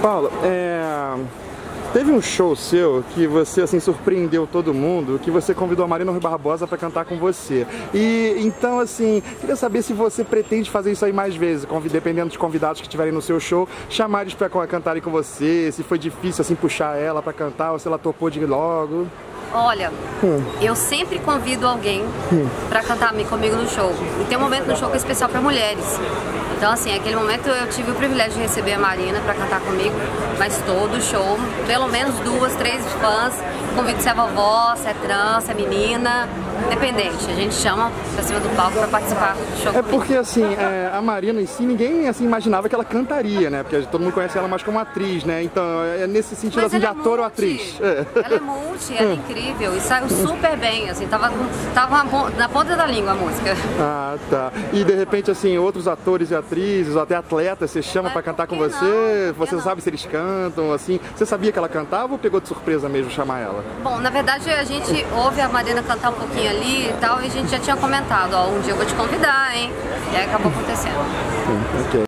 Paula, é... Teve um show seu que você assim surpreendeu todo mundo, que você convidou a Marina Rui Barbosa para cantar com você. E então assim, queria saber se você pretende fazer isso aí mais vezes, dependendo dos convidados que estiverem no seu show, chamar eles para cantarem com você, se foi difícil assim puxar ela para cantar ou se ela topou de logo. Olha, hum. eu sempre convido alguém hum. para cantar comigo no show. E tem um momento no show que é especial para mulheres. Então, assim, naquele momento eu tive o privilégio de receber a Marina para cantar comigo, mas todo o show, pelo menos duas, três fãs, convido se é vovó, se é trans, se é menina, independente. A gente chama pra cima do palco para participar do show. É porque, assim, é, a Marina em si, ninguém assim, imaginava que ela cantaria, né? Porque todo mundo conhece ela mais como atriz, né? Então, é nesse sentido, assim, de é ator multi. ou atriz. É. Ela é multi, ela é incrível e saiu super bem, assim, tava, tava na ponta da língua a música. Ah, tá. E de repente, assim, outros atores e atrizes até atletas, você chama para cantar com você? Não, você não. sabe se eles cantam, assim? Você sabia que ela cantava ou pegou de surpresa mesmo chamar ela? Bom, na verdade a gente ouve a Marina cantar um pouquinho ali e tal, e a gente já tinha comentado, ó, um dia eu vou te convidar, hein? E aí acabou acontecendo. Sim, ok.